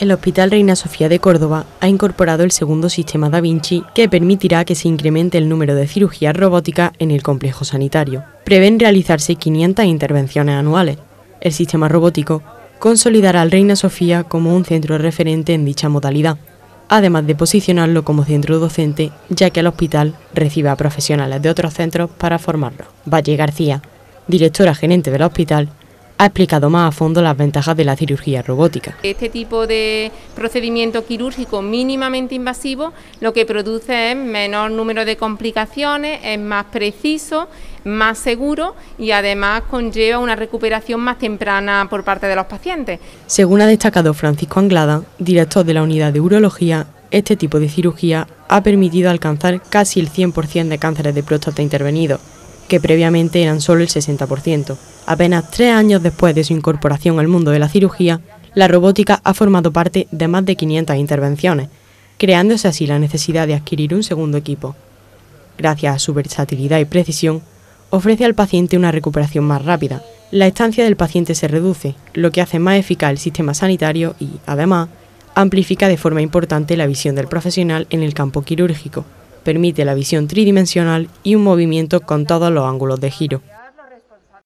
El Hospital Reina Sofía de Córdoba ha incorporado el segundo sistema Da Vinci que permitirá que se incremente el número de cirugías robóticas en el complejo sanitario. Prevén realizarse 500 intervenciones anuales. El sistema robótico consolidará al Reina Sofía como un centro referente en dicha modalidad, además de posicionarlo como centro docente, ya que el hospital recibe a profesionales de otros centros para formarlos. Valle García, directora gerente del hospital, ha explicado más a fondo las ventajas de la cirugía robótica. Este tipo de procedimiento quirúrgico mínimamente invasivo lo que produce es menor número de complicaciones, es más preciso, más seguro y además conlleva una recuperación más temprana por parte de los pacientes. Según ha destacado Francisco Anglada, director de la unidad de urología, este tipo de cirugía ha permitido alcanzar casi el 100% de cánceres de próstata intervenidos que previamente eran solo el 60%. Apenas tres años después de su incorporación al mundo de la cirugía, la robótica ha formado parte de más de 500 intervenciones, creándose así la necesidad de adquirir un segundo equipo. Gracias a su versatilidad y precisión, ofrece al paciente una recuperación más rápida. La estancia del paciente se reduce, lo que hace más eficaz el sistema sanitario y, además, amplifica de forma importante la visión del profesional en el campo quirúrgico permite la visión tridimensional y un movimiento con todos los ángulos de giro.